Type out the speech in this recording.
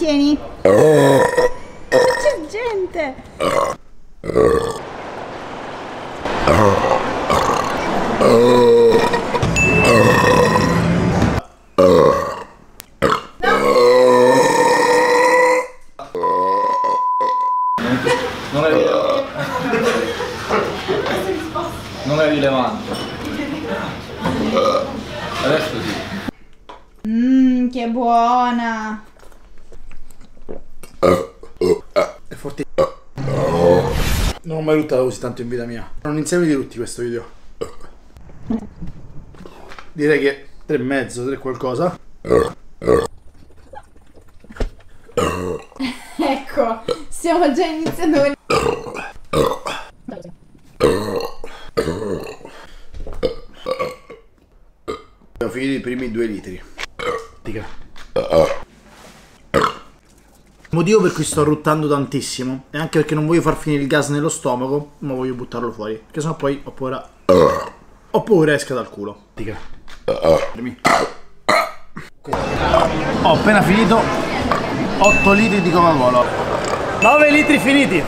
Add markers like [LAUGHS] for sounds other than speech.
tieni. C'è gente. Non è rilevante. Non è rilevante. Adesso sì. Mmm, che buona. È forte. Non ho mai ruttato così tanto in vita mia. Non insieme di tutti questo video. Direi che tre e mezzo, tre qualcosa. [LAUGHS] Ecco, stiamo già iniziando con... Abbiamo finito i primi due litri. Dica. Il motivo per cui sto ruttando tantissimo è anche perché non voglio far finire il gas nello stomaco, ma voglio buttarlo fuori. Perché sennò poi ho paura. Ho paura esca dal culo. Dica. Fermi. Ho appena finito 8 litri di Coca-Cola. 9 litri finiti.